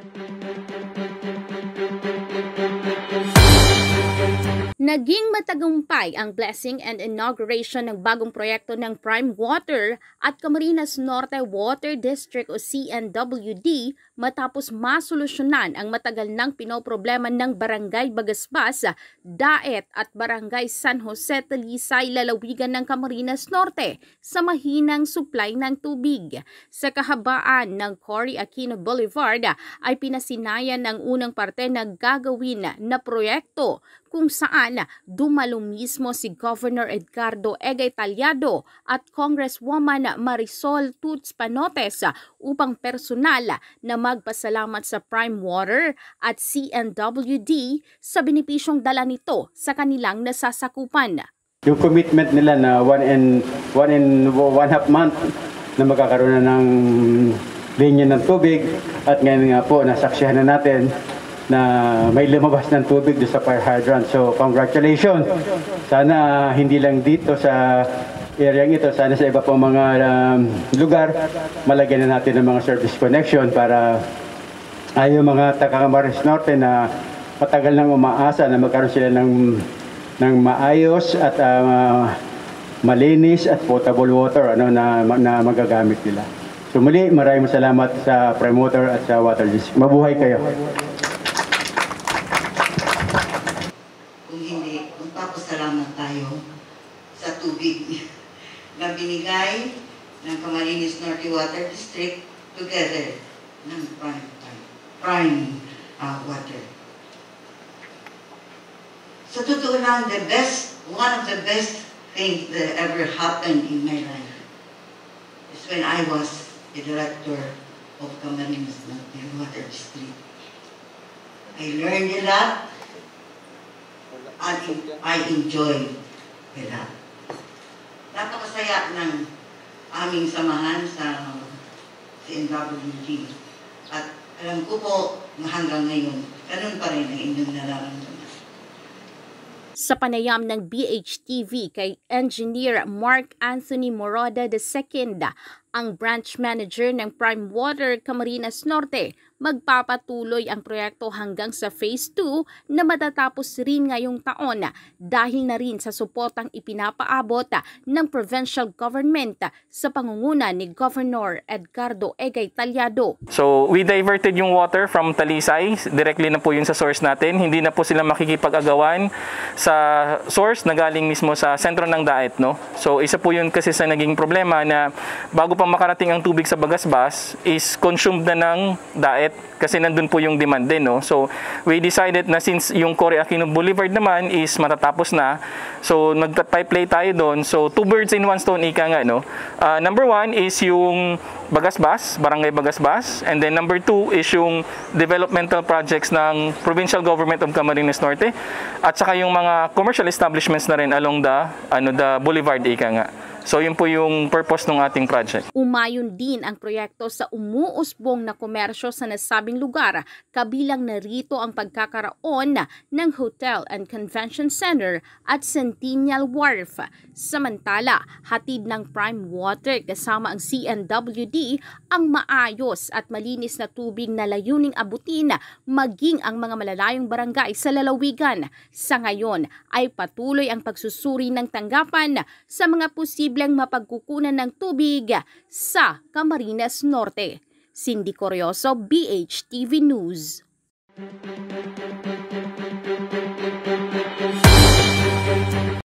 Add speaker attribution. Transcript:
Speaker 1: thank you Naging matagumpay ang blessing and inauguration ng bagong proyekto ng Prime Water at Camarines Norte Water District o CNWD matapos masolusyonan ang matagal nang pinoproblema ng Barangay Bagasbas, Daet at Barangay San Jose Talisay lalawigan ng Camarines Norte sa mahinang supply ng tubig. Sa kahabaan ng Cory Aquino Boulevard ay pinasinayan ng unang parte na gagawin na proyekto kung saan dumalo mismo si Governor Edgardo Egay Talyado at Congresswoman Marisol Tuts Panotes upang personal na magpasalamat sa Prime Water at CNWD sa benepisyong dala nito sa kanilang nasasakupan.
Speaker 2: Yung commitment nila na one in one in one half month na magkakaroon na ng linya ng tubig at ngayon nga po nasaksihan na natin na may lumabas ng tubig doon sa fire hydrant. So, congratulations. Sana hindi lang dito sa area ito, sana sa iba pang mga um, lugar, malagyan na natin ng mga service connection para ay mga taga-Camarines Norte na matagal nang umaasa na magkaroon sila ng, ng maayos at uh, malinis at potable water ano, na, na magagamit nila. So muli, maraming salamat sa Prime Water at sa Water District. Mabuhay kayo.
Speaker 3: Magpapasalamat tayo sa tubig na binigay ng Camarines Norte Water District together ng prime, prime uh, water. Sa totoo lang, the best, one of the best things that ever happened in my life is when I was the director of Camarines Norte Water District. I learned a lot I enjoy nila. Napakasaya ng aming samahan sa CNWG. At alam ko po na hanggang ngayon, ganun pa rin ang inyong nararamdaman.
Speaker 1: Sa panayam ng BHTV kay Engineer Mark Anthony Moroda II, ang branch manager ng Prime Water Camarines Norte, magpapatuloy ang proyekto hanggang sa Phase 2 na matatapos rin ngayong taon dahil na rin sa suportang ipinapaabot ng provincial government sa pangunguna ni Governor Edgardo Egay Talyado.
Speaker 4: So we diverted yung water from Talisay, directly na po yun sa source natin. Hindi na po sila makikipag-agawan sa source na galing mismo sa sentro ng daet. No? So isa po yun kasi sa naging problema na bago pa makarating ang tubig sa Bagasbas is consumed na ng daet kasi nandun po yung demand din. No? So, we decided na since yung Cory Aquino Boulevard naman is matatapos na, so nag-pipe lay tayo doon. So, two birds in one stone, ika nga. No? Uh, number one is yung Bagasbas, Barangay Bagasbas. And then number two is yung developmental projects ng Provincial Government of Camarines Norte. At saka yung mga commercial establishments na rin along the, ano, the boulevard, ika nga. So yun po yung purpose ng ating project.
Speaker 1: Umayon din ang proyekto sa umuusbong na komersyo sa nasabing lugar, kabilang na rito ang pagkakaroon ng Hotel and Convention Center at Centennial Wharf. Samantala, hatid ng Prime Water kasama ang CNWD ang maayos at malinis na tubig na layuning abutin maging ang mga malalayong barangay sa lalawigan. Sa ngayon ay patuloy ang pagsusuri ng tanggapan sa mga posibleng posibleng mapagkukunan ng tubig sa Camarines Norte. Cindy Corioso, BHTV News.